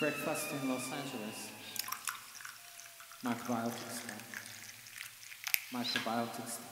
Breakfast in Los Angeles. Macrobiotic stuff. Macrobiotic stuff.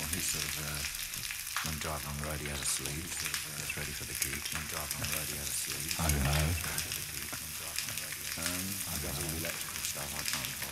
Well, he's sort of, uh, when driving on the road, he has a sleeve, sort of, uh, gets ready for the gig. When driving on the road, he has a sleeve. I don't know. Um, he does all the electrical stuff, I can't follow that, so